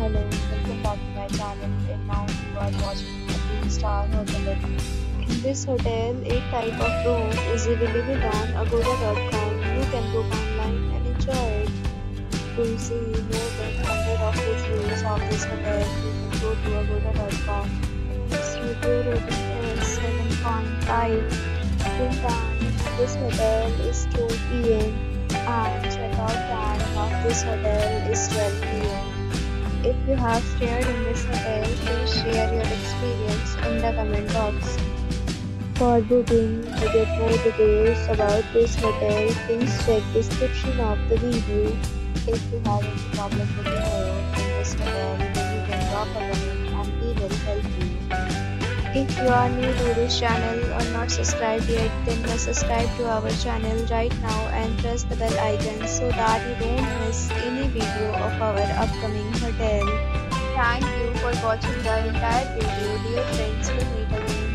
Hello, welcome back to my channel and now you are watching a 3-star hotel. In this hotel, a type of room is available on agoda.com. You can book online and enjoy it. To see more than 100 of reviews of this hotel, you can go to agoda.com. Its review rating is 7.5. Check-in time this hotel is 2 p.m. and check-out time of this hotel is 12 p.m. If you have stayed in this hotel, please share your experience in the comment box. For booking or get more details about this hotel, please check description of the video. If you have any problem with your room in this hotel, you can drop a comment and we will help you. If you are new to this channel or not subscribed yet, then must subscribe to our channel right now and press the bell icon so that you don't miss any video of our upcoming watching the entire video. Dear friends, we'll meet again.